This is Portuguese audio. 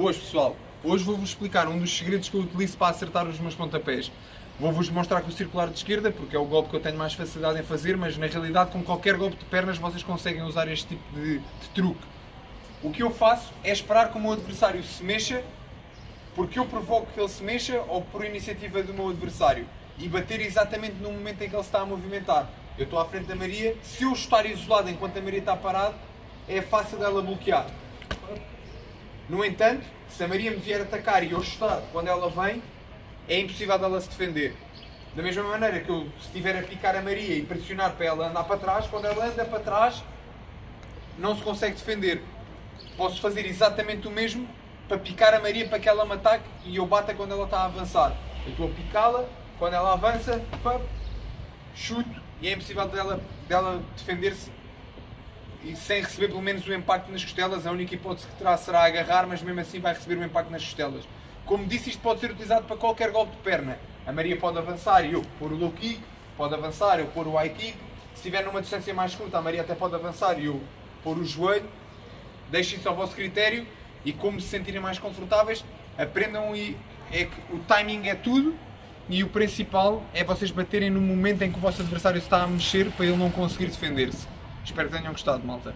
Boas pessoal, hoje vou-vos explicar um dos segredos que eu utilizo para acertar os meus pontapés. Vou-vos mostrar com o circular de esquerda, porque é o golpe que eu tenho mais facilidade em fazer, mas na realidade com qualquer golpe de pernas vocês conseguem usar este tipo de, de truque. O que eu faço é esperar que o meu adversário se mexa, porque eu provoco que ele se mexa ou por iniciativa do meu adversário e bater exatamente no momento em que ele está a movimentar. Eu estou à frente da Maria, se eu estar isolado enquanto a Maria está parada, é fácil dela bloquear. No entanto, se a Maria me vier atacar e eu estar quando ela vem, é impossível dela se defender. Da mesma maneira que eu, se estiver a picar a Maria e pressionar para ela andar para trás, quando ela anda para trás, não se consegue defender. Posso fazer exatamente o mesmo para picar a Maria para que ela me ataque e eu bata quando ela está a avançar. Eu estou a picá-la, quando ela avança, pá, chuto e é impossível dela, dela defender-se e sem receber pelo menos o impacto nas costelas, a única hipótese que terá será agarrar, mas mesmo assim vai receber o impacto nas costelas. Como disse, isto pode ser utilizado para qualquer golpe de perna. A Maria pode avançar e eu pôr o low kick, pode avançar eu pôr o high kick. Se estiver numa distância mais curta, a Maria até pode avançar e eu pôr o joelho. Deixem isso ao vosso critério e como se sentirem mais confortáveis, aprendam e é que o timing é tudo e o principal é vocês baterem no momento em que o vosso adversário está a mexer para ele não conseguir defender-se. Espero que tenham gostado, malta.